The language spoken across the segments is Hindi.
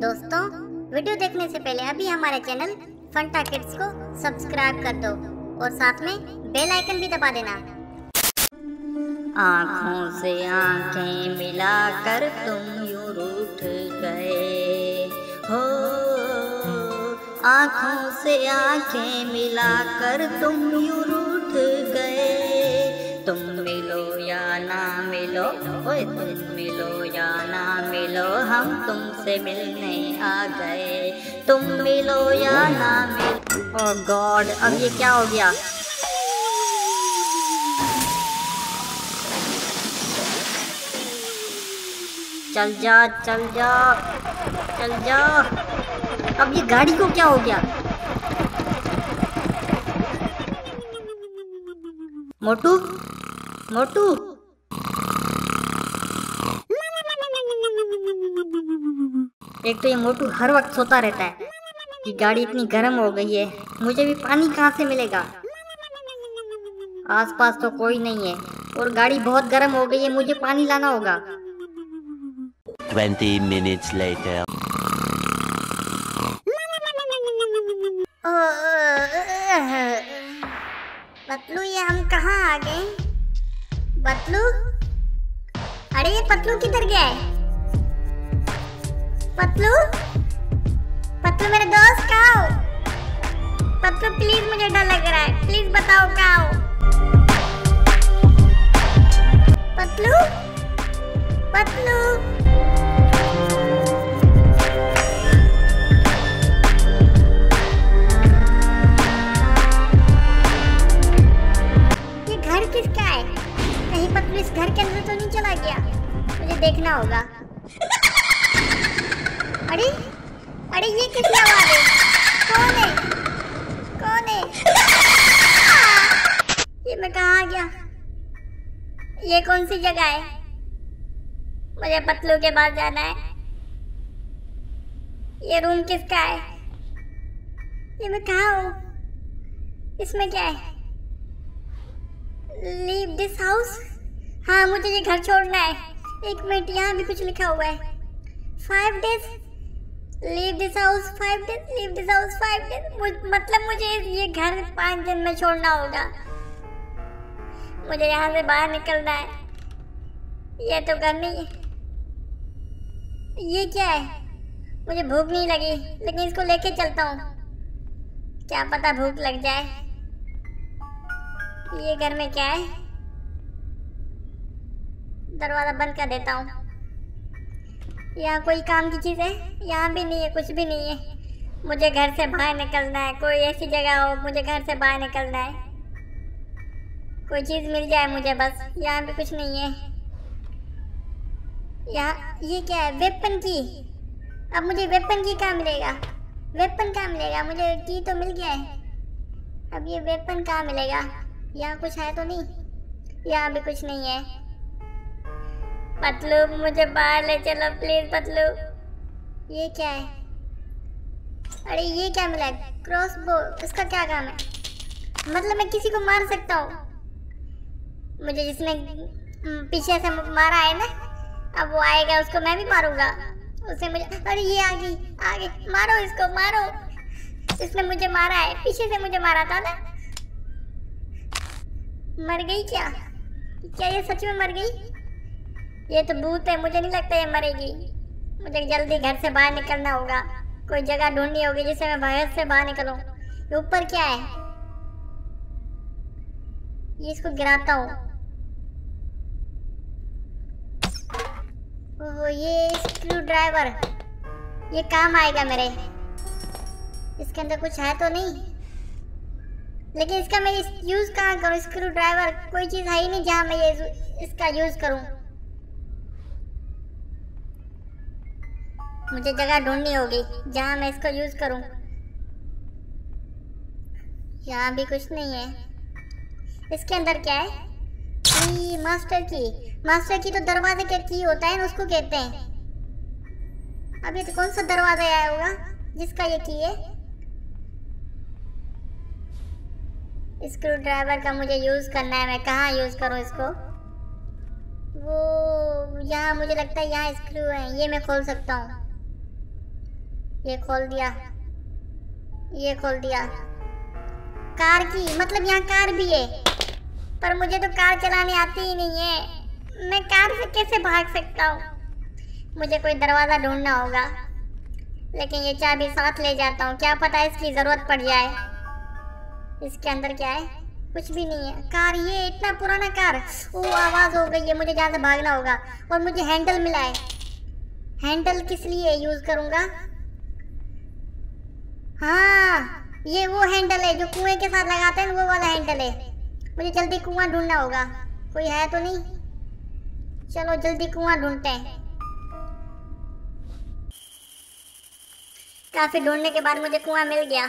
दोस्तों, वीडियो देखने से पहले अभी हमारे चैनल फंटा किड्स को सब्सक्राइब कर दो और साथ में बेल आइकन भी दबा देना। आँखों से आँखें मिलाकर तुम यूँ रूठ गए हो। आँखों से आँखें मिलाकर तुम यूँ मिलो ओए तुम मिलो या ना मिलो, हम तुमसे मिलने आ गए। तुम मिलो या ना मिलो। ओह गॉड अब ये क्या हो गया? चल जा चल जा चल जा। अब ये गाड़ी को क्या हो गया? मोटू मोटू। एक तो ये मोटू हर वक्त सोता रहता है कि गाड़ी इतनी गर्म हो गई है। मुझे भी पानी कहाँ से मिलेगा? आसपास तो कोई नहीं है और गाड़ी बहुत गर्म हो गई है मुझे पानी लाना होगा। 20 minutes later. पतलू ये हम कहाँ आ गए? पतलू अरे ये पतलू किधर गया है? पतलू? पतलू मेरे दोस्त कहाँ हो? पतलू प्लीज़ मुझे डर लग रहा है। प्लीज़ बताओ कहाँ हो? पतलू? पतलू? ये घर किसका है? कहीं पतलू इस घर के अंदर तो नहीं चला गया? मुझे देखना होगा अरे अरे ये किसकी आवाज़ है कौन है कौन है ये मैं कहाँ आ गया ये कौन सी जगह है? मुझे पतलू के पास जाना है। ये रूम किसका है? ये मैं कहाँ हूँ? इसमें क्या है? Leave this house? हाँ मुझे ये घर छोड़ना है। एक मिनट, यहाँ भी कुछ लिखा हुआ है। Five days leave this house five days leave this house five days मतलब मुझे ये घर पाँच दिन में छोड़ना होगा। मुझे यहाँ से बाहर निकलना है। ये तो है। ये क्या है? मुझे भूख नहीं लगी, लेकिन इसको लेके चलता हूँ। क्या पता भूख लग जाए। ये घर में क्या है? दरवाज़ा बंद कर देता हूँ। यहाँ कोई काम की चीज़ है? यहाँ भी नहीं है, कुछ भी नहीं है। मुझे घर से बाहर निकलना है, कोई ऐसी जगह हो, मुझे घर से बाहर निकलना है। कोई चीज़ मिल जाए मुझे बस। यहाँ भी कुछ नहीं है। यहाँ, ये क्या है? वेपन की। अब मुझे वेपन की कहाँ मिलेगा। वेपन कहाँ मिलेगा। मुझे की तो मिल गया है। अब ये वेपन कहाँ मिलेगा? यहाँ कुछ है तो नहीं। यहाँ भी कुछ नहीं है। पतलू, मुझे बाहर ले चलो प्लीज़ पतलू। ये क्या है? अरे, ये क्या मिला है? क्रॉस बो इसका क्या काम है? मतलब मैं किसी को मार सकता हूँ। मुझे जिसने पीछे से मारा है ना, अब वो आएगा, उसको मैं भी मारूँगा। उसे मुझे, अरे ये आ गई आ गई मारो इसको, मारो। इसने मुझे मारा है, पीछे से मुझे मारा था ना। मर गई क्या? क्या ये सच में मर गई? ये तो भूत है, मुझे नहीं लगता ये मरेगी। मुझे जल्दी घर से बाहर निकलना होगा। कोई जगह ढूंढनी होगी जिससे मैं बाहर से बाहर निकलूं। ये ऊपर क्या है? ये इसको गिराता हूँ। ओह ये स्क्रू ड्राइवर ये काम आएगा मेरे। इसके अंदर कुछ है तो नहीं। लेकिन इसका मैं यूज़ कहाँ करूँ? स्क्रू ड्राइवर कोई चीज़ है ही नहीं जहाँ मैं ये इसका यूज़ करूँ। मुझे जगह ढूंढनी होगी जहाँ मैं इसको यूज़ करूँ। यहाँ भी कुछ नहीं है। इसके अंदर क्या है? की मास्टर की। मास्टर की तो दरवाजे का की होता है उसको कहते हैं। ये तो कौन सा दरवाज़ा आया होगा, जिसका ये की है? स्क्रू ड्राइवर का मुझे यूज़ करना है, मैं कहाँ यूज़ करूँ इसको? वो, यहाँ मुझे लगता है यहाँ स्क्रू है, ये मैं खोल सकता हूँ। ये खोल दिया। ये खोल दिया। कार की मतलब यहाँ कार भी है। पर मुझे तो कार चलाने आती ही नहीं है। मैं कार से कैसे भाग सकता हूँ? मुझे कोई दरवाज़ा ढूंढना होगा। लेकिन ये चाबी साथ ले जाता हूँ। क्या पता इसकी ज़रूरत पड़ जाए। इसके अंदर क्या है? कुछ भी नहीं है। कार, ये इतना पुराना कार। वो आवाज़ हो गई है। मुझे जहाँ से भागना होगा। और मुझे हैंडल मिला है। हैंडल किस लिए यूज़ करूँगा? हाँ ये वो हैंडल है जो कुएँ के साथ लगाते हैं, वो वाला हैंडल है। मुझे जल्दी कुआँ ढूंढना होगा। कोई है तो नहीं? चलो जल्दी कुआँ ढूंढते हैं। काफ़ी ढूँढने के बाद मुझे कुआँ मिल गया।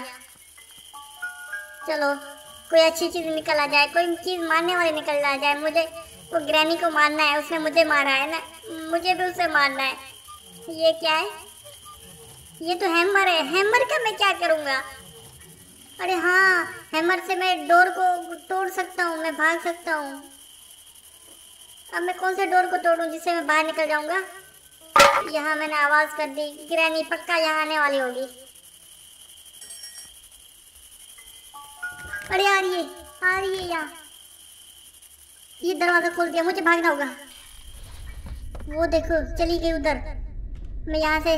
चलो, कोई अच्छी चीज़ निकल आ जाए, कोई चीज़ मारने वाली निकल आ जाए, मुझे वो ग्रैनी को मारना है, उसने मुझे मारा है ना? मुझे भी उसे मारना है। ये क्या है? ये तो हैमर है। हैमर का मैं क्या करूँगा? अरे हाँ हैमर से मैं डोर को तोड़ सकता हूँ, मैं भाग सकता हूँ। अब मैं कौन से डोर को तोड़ूं जिससे मैं बाहर निकल जाऊँगा? यहाँ मैंने आवाज़ कर दी, ग्रैनी पक्का यहाँ आने वाली होगी। अरे आ रही है, आ रही है यहाँ। ये दरवाज़ा खोल दिया, मुझे भागना होगा। वो देखो, चली गई उधर। मैं यहाँ से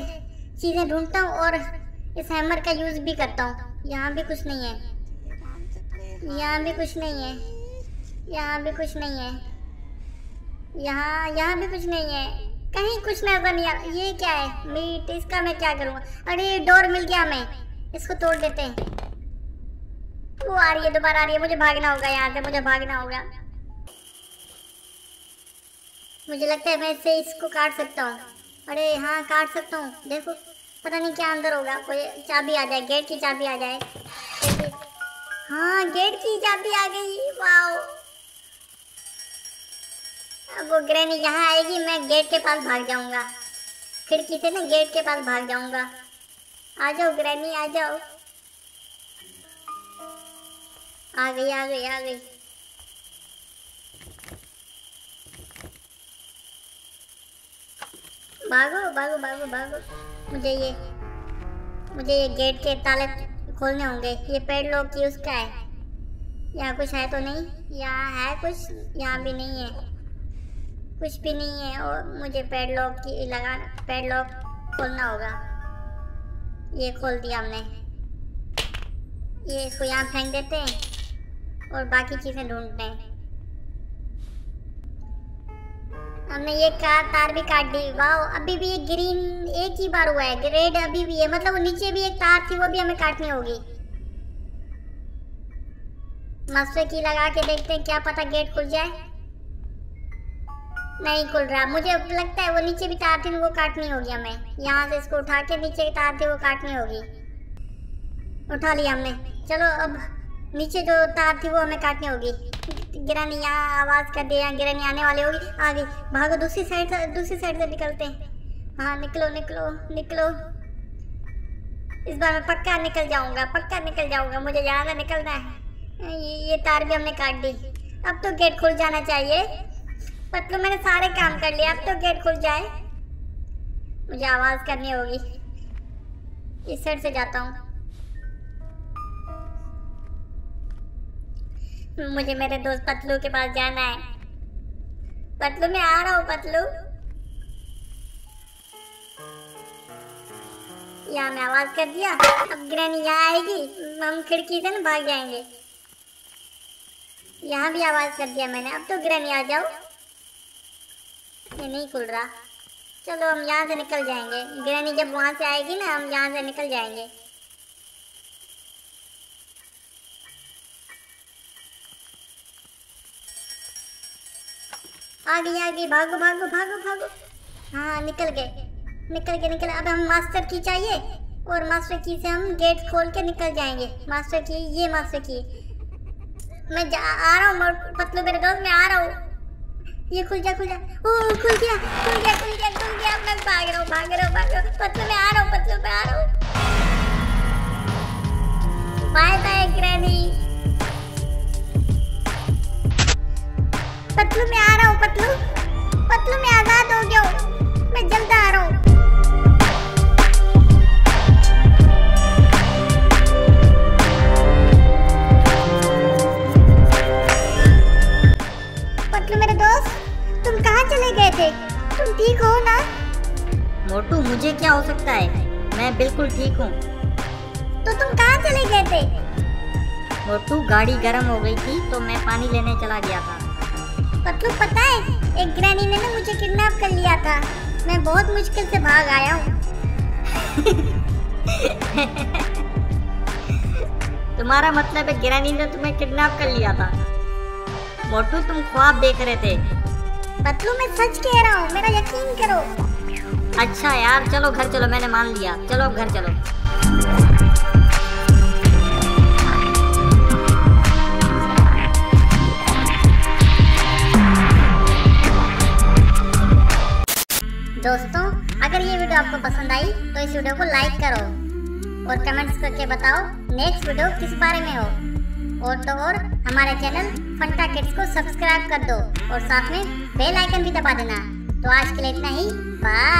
चीज़ें ढूंढता हूँ और इस हैमर का यूज़ भी करता हूँ। यहाँ भी कुछ नहीं है। यहाँ भी कुछ नहीं है। यहाँ भी कुछ नहीं है। यहाँ यहाँ भी कुछ नहीं है। कहीं कुछ नहीं आ ये क्या है? मीट, इसका मैं क्या करूँगा? अरे, डोर मिल गया हमें। इसको तोड़ देते हैं। वो आ रही है, दोबारा आ रही है। मुझे भागना होगा यहाँ से, मुझे भागना होगा। मुझे लगता है मैं इससे इसको काट सकता हूँ। अरे हाँ काट सकता हूँ। देखो। पता नहीं क्या अंदर होगा, कोई चाबी आ जाए, गेट की चाबी आ जाए। हाँ गेट की चाबी आ गई, वाओ। अब वो ग्रैनी यहाँ आएगी, मैं गेट के पास भाग जाऊँगा। खिड़की से ना गेट के पास भाग जाऊँगा। आ जाओ ग्रैनी आ जाओ। आ गई आ गई आ गई। भागो भागो भागो भागो। मुझे ये मुझे ये गेट के ताले खोलने होंगे। ये पेड़ लोग की उसका है। यहाँ कुछ है तो नहीं, यहाँ है कुछ, यहाँ भी नहीं है। कुछ भी नहीं है और मुझे पेड़ लॉक की लगा, पेड़ लॉक खोलना होगा। ये खोल दिया हमने। ये इसको यहाँ फेंक देते हैं और बाकी चीज़ें ढूंढते हैं। हमने ये कार तार भी काट दी। वाह अभी भी ये ग्रीन एक ही बार हुआ है, रेड अभी भी है। मतलब नीचे भी एक तार थी, वो भी हमें काटनी होगी। मास्टर की लगा के देखते हैं, क्या पता गेट खुल जाए। नहीं खुल रहा। मुझे लगता है वो नीचे भी तार थी वो काटनी होगी हमें। यहाँ से इसको उठा के नीचे की तार थी, वो काटनी होगी। उठा लिया हमने। चलो, अब नीचे जो तार थी, वो हमें काटनी होगी। गिरानी यहाँ आवाज़ कर दिया गिरानी आने वाली होगी। आ गई भागो दूसरी साइड से दूसरी साइड से निकलते हैं। हाँ निकलो निकलो निकलो। इस बार मैं पक्का निकल जाऊँगा पक्का निकल जाऊँगा मुझे से निकलना है। ये, ये तार भी हमने काट दी। अब तो गेट खुल जाना चाहिए। पतलू मैंने सारे काम कर लिए अब तो गेट खुल जाए। मुझे आवाज़ करनी होगी। इस साइड से जाता हूँ। मुझे मेरे दोस्त पतलू के पास जाना है। पतलू, मैं आ रहा हूँ, पतलू। यहाँ मैं आवाज़ कर दिया, अब ग्रैनी यहाँ आएगी, हम खिड़की से ना भाग जाएँगे। यहाँ भी आवाज़ कर दिया मैंने, अब तो ग्रैनी आ जाओ। ये नहीं खुल रहा। चलो, हम यहाँ से निकल जाएँगे। ग्रैनी जब वहाँ से आएगी ना, हम यहाँ से निकल जाएँगे। आ गई आ गई भागो भागो भागो भागो। हाँ निकल गए निकल गए, निकल अब हम मास्टर की चाहिए और मास्टर की से हम गेट खोल के निकल जाएँगे। मास्टर की, ये मास्टर की। मैं जा, आ रहा हूँ पतलू मेरे दोस्त मैं आ रहा हूँ। ये खुल जा खुल जा। ओ, खुल गया खुल गया खुल गया खुल गया। मैं भाग रहा हूँ, भाग रहा हूँ, भाग रहा हूँ। पतलू मैं आ रहा हूँ, पतलू मैं आ रहा हूँ। से। तुम ठीक हो ना? मोटू मुझे क्या हो सकता है? मैं बिल्कुल ठीक हूँ। तो तुम कहाँ चले गए थे? मोटू गाड़ी गर्म हो गई थी तो मैं पानी लेने चला गया था। पतलू पता है एक ग्रैनी ने ना मुझे किडनैप कर लिया था। मैं बहुत मुश्किल से भाग आया हूँ। तुम्हारा मतलब है ग्रैनी ने तुम्हें किडनैप कर लिया था। मोटू तुम ख्वाब देख रहे थे। पतलू मैं सच कह रहा हूँ मेरा यकीन करो। अच्छा यार चलो घर चलो मैंने मान लिया। चलो अब घर चलो। दोस्तों अगर ये वीडियो आपको पसंद आई तो इस वीडियो को लाइक करो और कमेंट्स करके बताओ नेक्स्ट वीडियो किस बारे में हो। और तो और हमारे चैनल फंटा किड्स को सब्सक्राइब कर दो और साथ में बेल आइकन भी दबा देना। तो आज के लिए इतना ही। बाय।